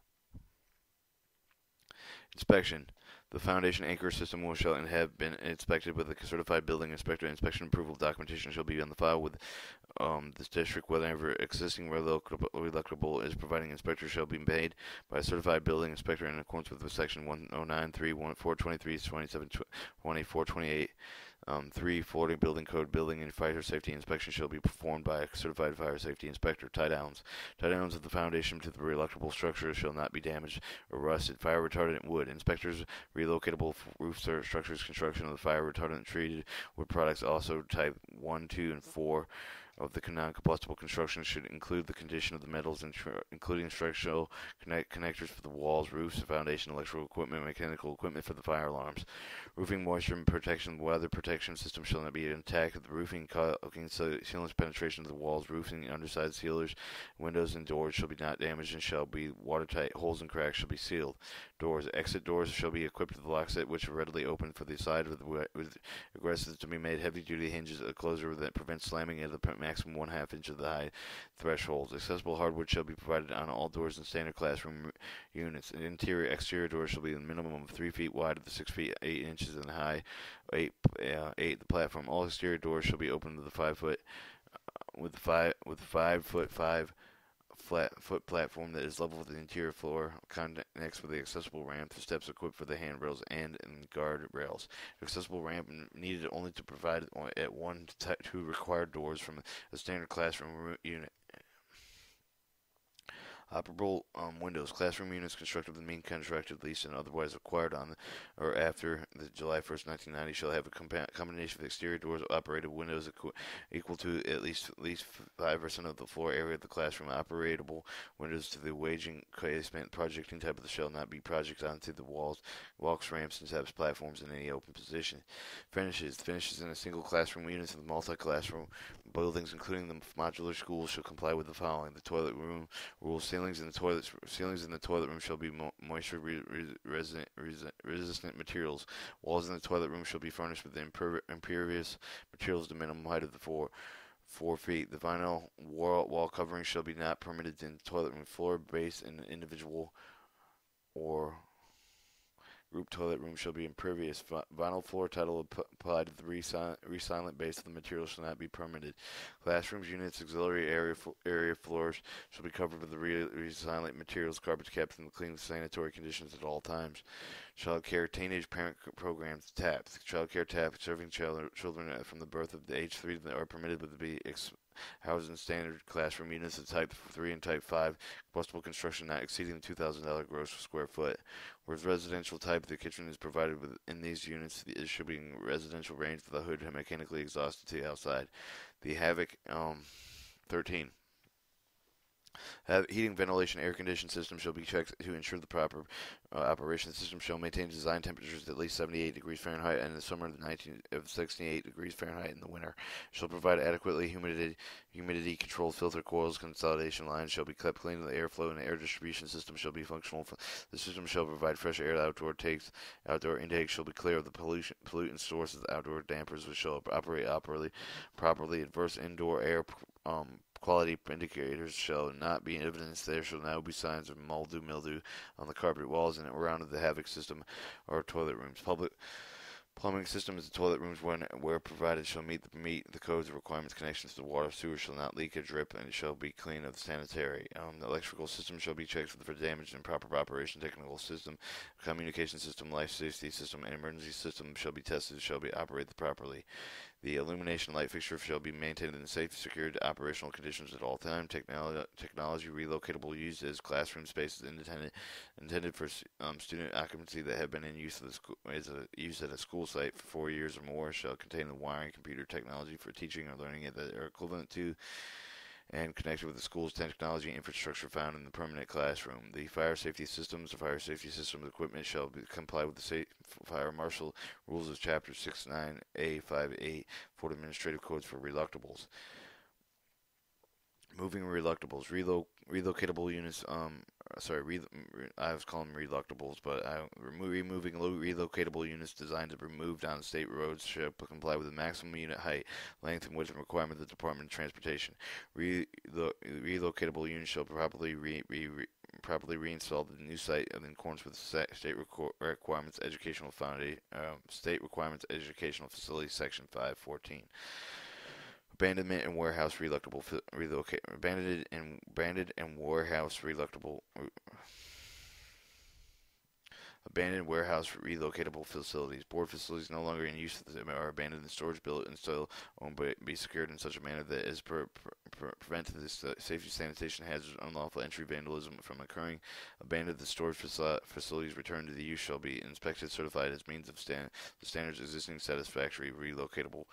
Inspection. The foundation anchor system will shall have been inspected with a certified building inspector. Inspection approval documentation shall be on the file with um, this district whenever existing reluctable is providing inspector shall be paid by a certified building inspector in accordance with section 1093, 423, 27, 24, 28. Um, three, Florida Building Code building and fire safety inspection shall be performed by a certified fire safety inspector. Tie downs. Tie downs of the foundation to the reluctable structure shall not be damaged or rusted. Fire retardant wood. Inspectors relocatable roof structures construction of the fire retardant treated wood products also type 1, 2, and 4 of the non-combustible construction should include the condition of the metals, including structural connect connectors for the walls, roofs, foundation, electrical equipment, mechanical equipment for the fire alarms. Roofing moisture protection, weather protection system shall not be intact. The roofing caulking sealants penetration of the walls, roofing underside sealers, windows and doors shall be not damaged and shall be watertight. Holes and cracks shall be sealed. Doors, exit doors shall be equipped with a lock set which are readily open for the side with, with aggressives to be made heavy-duty hinges, a closer that prevents slamming at the maximum one half inch of the high thresholds. Accessible hardwood shall be provided on all doors in standard classroom units. An interior exterior door shall be a minimum of three feet wide at the six feet eight inches in height. Eight, uh, eight. The platform. All exterior doors shall be open to the five foot, uh, with five with five foot five flat foot platform that is level with the interior floor, connects with the accessible ramp to steps equipped for the handrails and, and guard rails. Accessible ramp needed only to provide at one to two required doors from a standard classroom unit. Operable um, windows. Classroom units constructed with the mean contracted lease and otherwise acquired on or after the July 1st, 1990 shall have a compa- combination of exterior doors operated windows equ- equal to at least at least 5% of the floor area of the classroom. Operable windows to the waging casement projecting type of the shall not be projected onto the walls, walks, ramps, and steps platforms in any open position. Finishes. Finishes in a single classroom units of the multi-classroom buildings, including the modular schools, shall comply with the following: the toilet room rules. Ceilings in the toilet ceilings in the toilet room shall be mo- moisture re- re- resistant, resistant materials. Walls in the toilet room shall be furnished with imper- impervious materials to minimum height of the floor. Four feet. The vinyl wall, wall covering shall be not permitted in the toilet room floor, base, and individual or Group toilet room shall be impervious. Vinyl floor title applied to the resilient base of the material shall not be permitted. Classrooms, units, auxiliary area area floors shall be covered with the resilient materials, carpets kept in clean sanitary conditions at all times. Child care teenage parent programs TAPS. Child care TAPS serving children from the birth of the age 3 are permitted with the ex- housing standard classroom units of type 3 and type 5, combustible construction not exceeding the $2,000 gross per square foot. Whereas residential type, the kitchen is provided within these units, it should be residential range for the hood mechanically exhausted to the outside. The Havoc um, 13. Have heating, ventilation, air conditioning system shall be checked to ensure the proper uh, operation. The system shall maintain design temperatures at least 78 degrees Fahrenheit and in the summer of 19 of 68 degrees Fahrenheit in the winter. Shall provide adequately humidity humidity controlled filter coils. Consolidation lines shall be kept clean. The airflow and the air distribution system shall be functional. The system shall provide fresh air. Outdoor takes outdoor intake shall be clear of the pollution pollutant sources. Outdoor dampers which shall operate properly. Properly adverse indoor air um, Quality indicators shall not be evidence. There shall now be signs of mildew, mildew on the carpet walls and around the havoc system or toilet rooms. Public plumbing systems and toilet rooms, when where provided, shall meet the meet the codes of requirements. Connections to the water sewer shall not leak or drip, and shall be clean of the sanitary. Um, the electrical system shall be checked for damage and proper operation. Technical system, communication system, life safety system, and emergency system shall be tested. And shall be operated properly. The illumination light fixture shall be maintained in safe, secured operational conditions at all times. Technology, technology relocatable used as classroom spaces intended intended for um, student occupancy that have been in use, of school, as a, used at a school site for four years or more shall contain the wiring computer technology for teaching or learning that are equivalent to and connected with the school's technology infrastructure found in the permanent classroom. The fire safety systems, the fire safety systems equipment shall be, comply with the safe fire marshal rules of Chapter 69A58 for Administrative Codes for Reluctables. Moving reluctables, relo- relocatable units um, sorry, re, I was calling them reluctables, but I, remo- removing relocatable units designed to be removed on state roads should comply with the maximum unit height, length, and width requirement of the Department of Transportation. Re- relocatable units shall properly re, re, re properly reinstalled the new site in accordance with state requirements educational foundation uh, state requirements educational facility section 514 abandonment and warehouse reluctable relocate abandoned and abandoned and warehouse reluctable abandoned warehouse relocatable facilities. Board facilities no longer in use are abandoned and storage built and still owned by be secured in such a manner that is per, per, prevented the safety sanitation hazards unlawful entry vandalism from occurring. Abandoned the storage facilities returned to the use shall be inspected certified as means of stand the standards existing satisfactory relocatable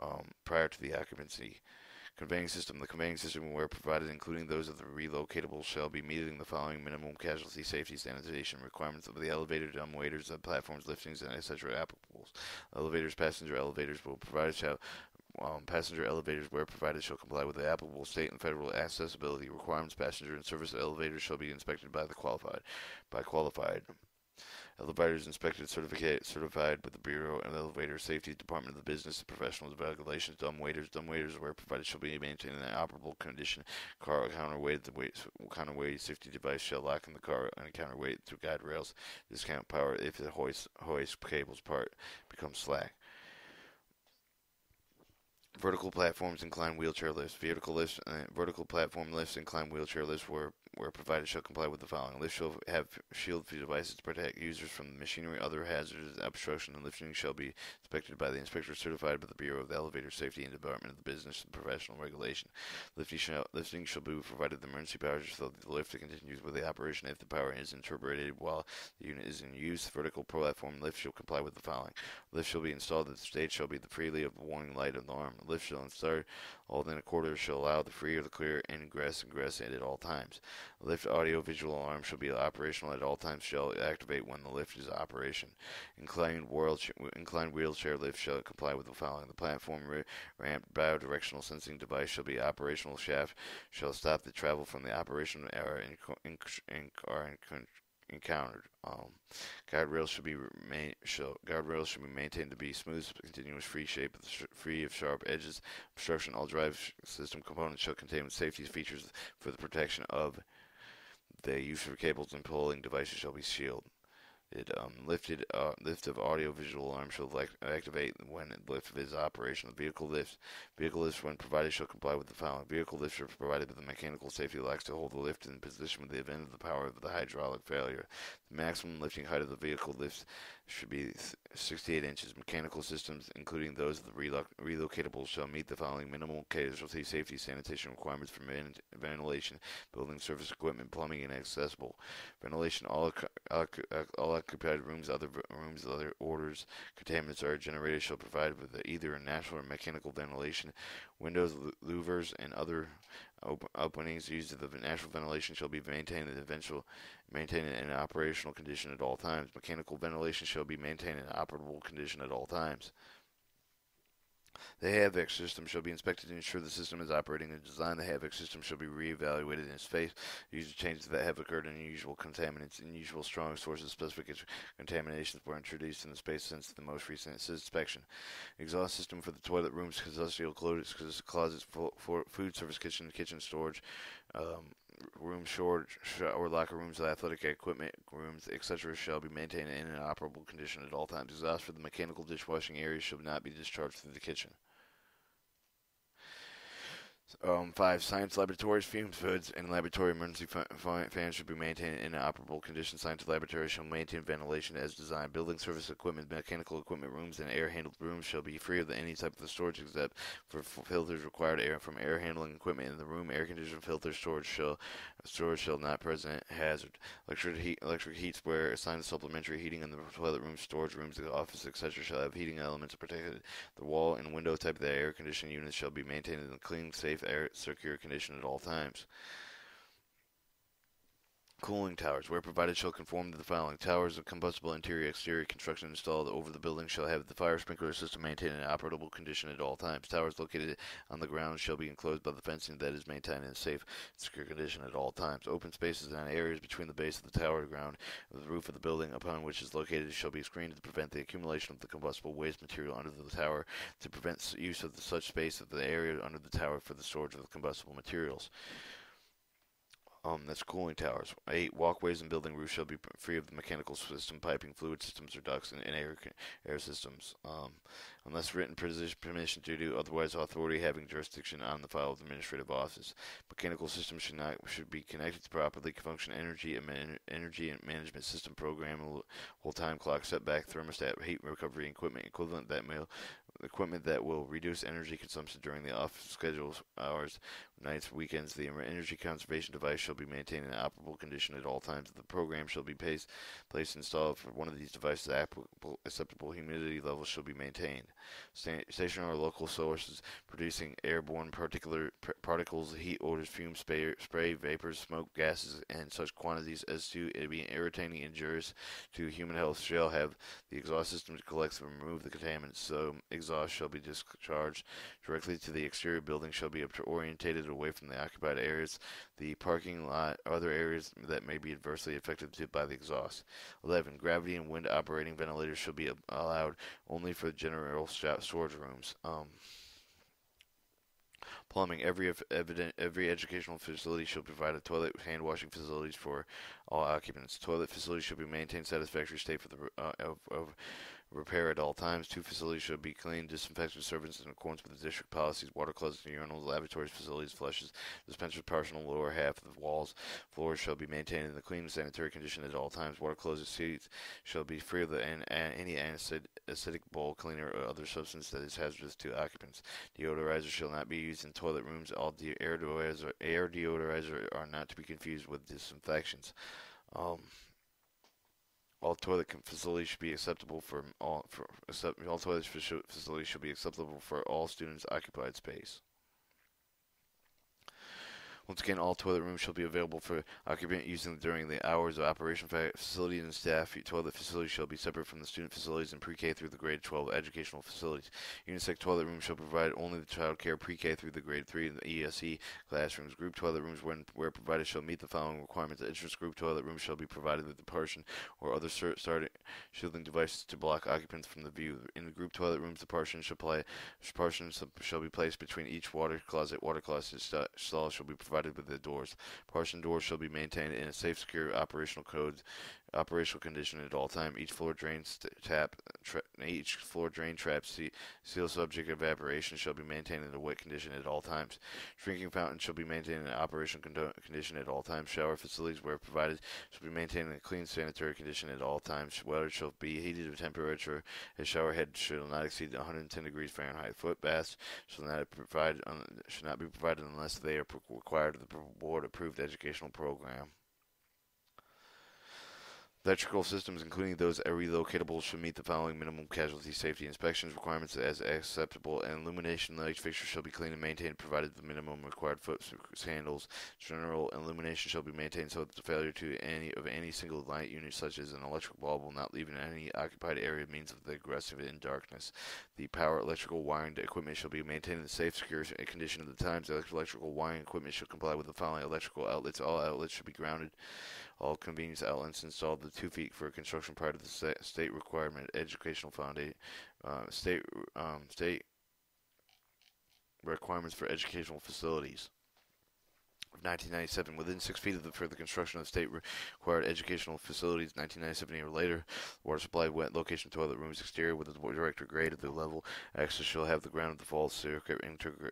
um, prior to the occupancy. Conveying system. The conveying system, where provided, including those of the relocatable, shall be meeting the following minimum casualty safety sanitation requirements of the elevator, dumb waiters, the platforms, liftings, and etc. applicable. Elevators, passenger elevators will provide shall um, passenger elevators, where provided, shall comply with the applicable state and federal accessibility requirements. Passenger and service elevators shall be inspected by the qualified by qualified Elevators inspected, certificate, certified with the Bureau of Elevator Safety Department of the Business Professionals Regulations. Dumb waiters, dumb waiters where provided shall be maintained in an operable condition. Car counterweight, the weight, counterweight safety device shall lock in the car and counterweight through guide rails. Discount power if the hoist, hoist cables part becomes slack. Vertical platforms, inclined wheelchair lifts. Vertical lifts, uh, vertical platform lifts, inclined wheelchair lifts, where where provided shall comply with the following. Lift shall have shield devices to protect users from machinery, other hazards, obstruction, and lifting shall be inspected by the inspector certified by the Bureau of the Elevator Safety and Department of the Business and Professional Regulation. Lifting shall, lifting shall be provided the emergency power so that the lift continues with the operation if the power is interrupted while the unit is in use. Vertical platform lift shall comply with the following. Lift shall be installed at the stage shall be the freely of the warning light and alarm. Lift shall install all within a quarter shall allow the free or the clear ingress and ingress at all times. Lift audio visual alarm shall be operational at all times. Shall activate when the lift is operation. Inclined, world, inclined wheelchair lift shall comply with the following: the platform ramp bidirectional sensing device shall be operational. Shaft shall stop the travel from the operational area and, encountered. Um, guardrails should be remain, shall, guardrails should be maintained to be smooth, continuous, free shape, free of sharp edges. Obstruction. All drive system components shall contain safety features for the protection of the use of cables and pulling devices shall be. It um, lifted uh, lift of audio visual alarm shall activate when lift is operational. Vehicle lift vehicle lifts when provided shall comply with the following. Vehicle lifts are provided with the mechanical safety locks to hold the lift in position with the event of the power of the hydraulic failure. The maximum lifting height of the vehicle lifts should be 68 inches. Mechanical systems, including those of the relo- relocatables, shall meet the following minimal casualty safety sanitation requirements for man- ventilation, building surface equipment, plumbing, and accessible ventilation. All, all, occupied rooms, other rooms, other orders, contaminants are generated shall provide with either natural or mechanical ventilation. Windows, louvers, and other op- openings used of the natural ventilation shall be maintained in eventual maintained in operational condition at all times. Mechanical ventilation shall be maintained in operable condition at all times. The HAVEC system shall be inspected to ensure the system is operating as designed. The HAVEC system shall be reevaluated in its face. User changes that have occurred in unusual contaminants, unusual strong sources, specific contaminations were introduced in the space since the most recent inspection. Exhaust system for the toilet rooms, industrial closets, closets, food service kitchen, kitchen storage, um, rooms, storage, or locker rooms, athletic equipment rooms, etc., shall be maintained in an operable condition at all times. Exhaust for the mechanical dishwashing area shall not be discharged through the kitchen. Um, five, science laboratories, fumes, hoods, and laboratory emergency fans should be maintained in operable condition. Science laboratories shall maintain ventilation as designed. Building service equipment, mechanical equipment rooms, and air-handled rooms shall be free of any type of storage except for filters required air from air handling equipment in the room. Air conditioned filter storage shall storage shall not present hazard. Electric heat, electric heat square assigned supplementary heating in the toilet rooms, storage rooms, the office, etc. shall have heating elements protected. The wall and window type of the air conditioning units shall be maintained in a clean, safe, air secure condition at all times. Cooling towers, where provided, shall conform to the following. Towers of combustible interior exterior construction installed over the building shall have the fire sprinkler system maintained in operable condition at all times. Towers located on the ground shall be enclosed by the fencing that is maintained in safe, secure condition at all times. Open spaces and areas between the base of the tower ground and the roof of the building upon which is located shall be screened to prevent the accumulation of the combustible waste material under the tower, to prevent use of the such space of the area under the tower for the storage of the combustible materials. Um, that's cooling towers. Eight walkways and building roofs shall be free of the mechanical system, piping, fluid systems, or ducts, and, and air air systems, um, unless written permission to do otherwise authority having jurisdiction on the file of the administrative office. Mechanical systems should not should be connected to properly function energy and energy and management system program, whole time clock, setback, thermostat, heat recovery equipment equivalent that may equipment that will reduce energy consumption during the off schedule hours, nights, weekends. The energy conservation device shall be maintained in an operable condition at all times. The program shall be placed, placed installed for one of these devices. Applicable, acceptable humidity levels shall be maintained. Stationary or local sources producing airborne particular particles, heat, odors, fumes, spray, spray, vapors, smoke, gases, and such quantities as to be irritating injurious to human health shall have the exhaust system to collect and remove the contaminants. So exhaust shall be discharged directly to the exterior building shall be orientated away from the occupied areas, the parking lot, other areas that may be adversely affected by the exhaust. 11. Gravity and wind operating ventilators shall be allowed only for general storage rooms. Um, plumbing. Every evident, every educational facility shall provide a toilet hand washing facilities for all occupants. Toilet facilities should be maintained satisfactory state for the uh, of, of repair at all times. Two facilities should be cleaned, disinfected servants in accordance with the district policies. Water closets, urinals, laboratories, facilities, flushes, dispensers, partial lower half of the walls, floors shall be maintained in the clean sanitary condition at all times. Water closets, seats shall be free of the, an, an, any acid, acidic bowl cleaner or other substance that is hazardous to occupants. Deodorizer shall not be used in toilet rooms. All de- air deodorizer, air deodorizer are not to be confused with disinfectants. Um, all toilet facilities should be acceptable for all for accept, all toilet facilities should be acceptable for all students occupied space. Once again, all toilet rooms shall be available for occupant using during the hours of operation. Facilities and staff toilet facilities shall be separate from the student facilities and pre-K through the grade 12 educational facilities. Unisex toilet rooms shall provide only the child care pre-K through the grade 3 and the ESE classrooms. Group toilet rooms, when where provided, shall meet the following requirements. Entrance group toilet rooms shall be provided with the partition or other starting shielding devices to block occupants from the view. In the group toilet rooms, the partition shall play partitions shall be placed between each water closet. Water closet stall shall be provided provided with the doors. Partition doors shall be maintained in a safe, secure operational code operational condition at all time. Each floor drain tap, tra each floor drain trap seal subject evaporation shall be maintained in a wet condition at all times. Drinking fountain shall be maintained in an operational condition at all times. Shower facilities, where provided, shall be maintained in a clean sanitary condition at all times. Water shall be heated to temperature. A shower head shall not exceed 110 degrees Fahrenheit. Foot baths shall not provide should not be provided unless they are required of the board approved educational program. Electrical systems, including those relocatable, should meet the following minimum casualty safety inspections requirements as acceptable, and illumination light fixtures shall be cleaned and maintained, provided the minimum required foot candles. General illumination shall be maintained so that the failure to any of any single light unit, such as an electric bulb, will not leave in any occupied area means of the aggressive in darkness. The power electrical wiring equipment shall be maintained in a safe, secure condition at the times. The electrical wiring equipment shall comply with the following electrical outlets. All outlets should be grounded all convenience outlets installed the two feet for construction part of the state requirement educational foundation uh, state um, state requirements for educational facilities. Of 1997 within six feet of the further construction of state required educational facilities 1997 or later water supply wet location toilet rooms exterior with a director grade at the level access shall have the ground of the fault circuit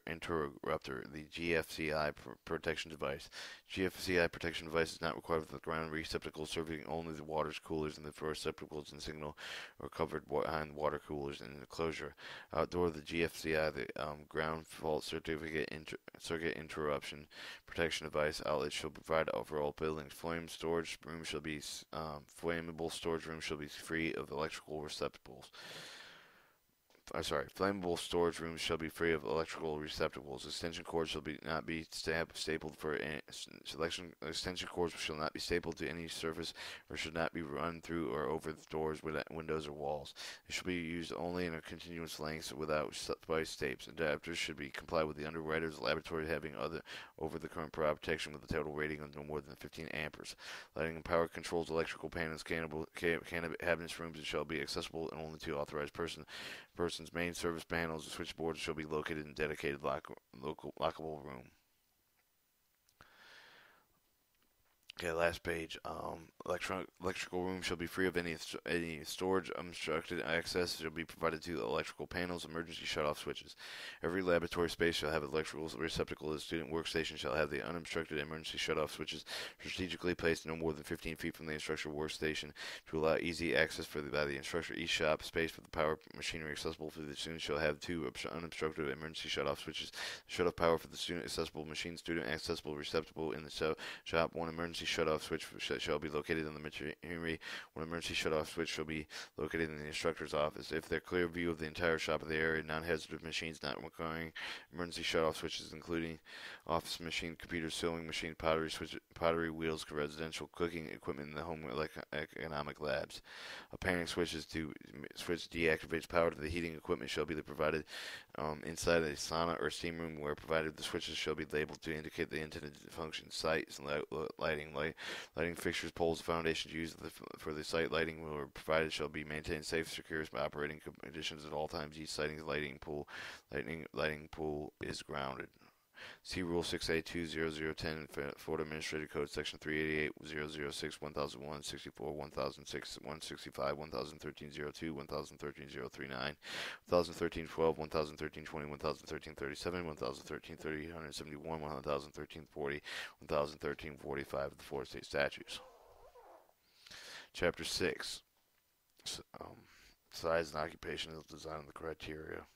interrupter the GFCI pr protection device GFCI protection device is not required for the ground receptacles serving only the water's coolers and the receptacles and signal are covered behind water coolers in the enclosure outdoor the GFCI the um, ground fault certificate inter circuit interruption protection device outlet shall provide overall buildings. Flame storage room shall be um, flammable storage room shall be free of electrical receptacles. I'm sorry, flammable storage rooms shall be free of electrical receptacles. Extension cords shall be not be stapled for any, selection. Extension cords shall not be stapled to any surface or should not be run through or over the doors, windows, or walls. They should be used only in a continuous length without spice tapes. Adapters should be comply with the underwriter's laboratory having other over the current power protection with a total rating of no more than 15 amperes. Lighting and power controls electrical panels, cannabis cabinets, rooms and shall be accessible and only to authorized person person's main service panels and switchboards shall be located in dedicated lock, local, lockable room. Okay, last page. Um, electron electrical room shall be free of any any storage unobstructed access shall be provided to electrical panels, emergency shut-off switches. Every laboratory space shall have electrical receptacle. The student workstation shall have the unobstructed emergency shut-off switches strategically placed no more than 15 feet from the instructor workstation to allow easy access for the, by the instructor. Each shop space for the power machinery accessible for the student shall have two unobstructed emergency shut-off switches. Shut-off power for the student accessible machine, student accessible receptacle in the shop. One emergency emergency shutoff switch shall be located in the machinery. One emergency shutoff switch shall be located in the instructor's office. If there clear view of the entire shop of the area, non-hazardous machines not requiring emergency shutoff switches, including office machine, computer sewing machine, pottery switch, pottery wheels, residential cooking equipment in the home economic labs. A panic switch is to switch deactivates power to the heating equipment shall be provided um, inside a sauna or steam room where provided the switches shall be labeled to indicate the intended function. Sites and lighting light, lighting fixtures, poles, foundations used for the site lighting were provided shall be maintained safe, secure operating conditions at all times. Each siting's lighting pool, lighting lighting pool is grounded. See Rule 6A20010, Florida Administrative Code, Section 388, 006, 1001, 64, 1006, 165, 101302, 1013 1013 12, 1013 20, 1013 37, 1013 371, 1013 40, 1013 45 of the Florida State Statutes. Chapter 6 um, Size and occupation is design of the criteria.